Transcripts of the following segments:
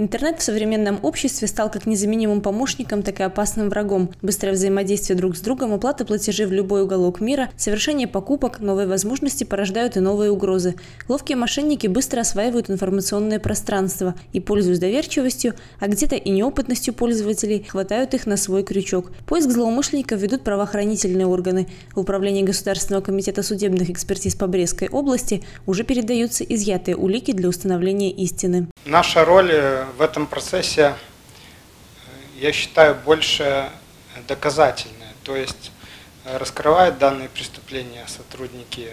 Интернет в современном обществе стал как незаменимым помощником, так и опасным врагом. Быстрое взаимодействие друг с другом, оплата платежей в любой уголок мира, совершение покупок, новые возможности порождают и новые угрозы. Ловкие мошенники быстро осваивают информационное пространство и, пользуясь доверчивостью, а где-то и неопытностью пользователей, хватают их на свой крючок. Поиск злоумышленников ведут правоохранительные органы. В Управлении Государственного комитета судебных экспертиз по Брестской области уже передаются изъятые улики для установления истины. Наша роль э, в этом процессе, э, я считаю, больше доказательная. То есть э, раскрывают данные преступления сотрудники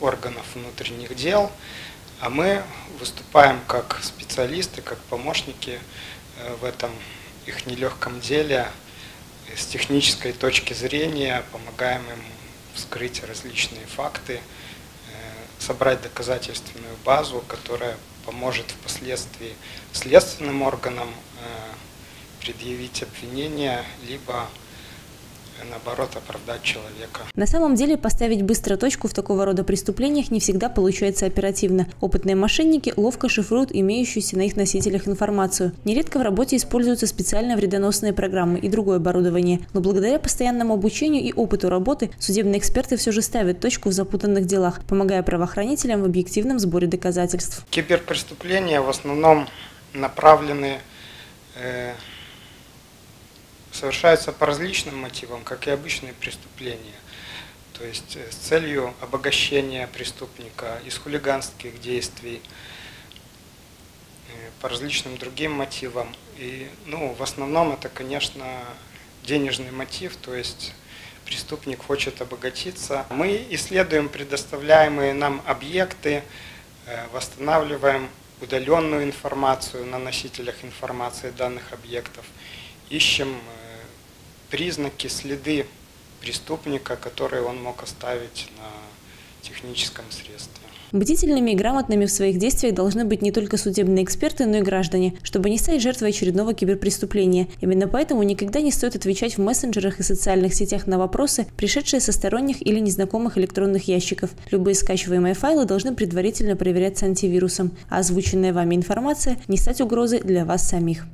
органов внутренних дел, а мы выступаем как специалисты, как помощники в этом их нелегком деле с технической точки зрения, помогаем им вскрыть различные факты, собрать доказательственную базу, которая поможет впоследствии следственным органам э, предъявить обвинение, либо наоборот, оправдать человека. На самом деле поставить быстро точку в такого рода преступлениях не всегда получается оперативно. Опытные мошенники ловко шифруют имеющуюся на их носителях информацию. Нередко в работе используются специально вредоносные программы и другое оборудование. Но благодаря постоянному обучению и опыту работы судебные эксперты все же ставят точку в запутанных делах, помогая правоохранителям в объективном сборе доказательств. Киберпреступления в основном направлены э, совершаются по различным мотивам, как и обычные преступления. То есть э, с целью обогащения преступника, из хулиганских действий, э, по различным другим мотивам. И ну, в основном это, конечно, денежный мотив, то есть преступник хочет обогатиться. Мы исследуем предоставляемые нам объекты, э, восстанавливаем удаленную информацию на носителях информации данных объектов, ищем признаки, следы преступника, которые он мог оставить на техническом средстве. Бдительными и грамотными в своих действиях должны быть не только судебные эксперты, но и граждане, чтобы не стать жертвой очередного киберпреступления. Именно поэтому никогда не стоит отвечать в мессенджерах и социальных сетях на вопросы, пришедшие со сторонних или незнакомых электронных ящиков. Любые скачиваемые файлы должны предварительно проверяться антивирусом, а озвученная вами информация не стать угрозой для вас самих.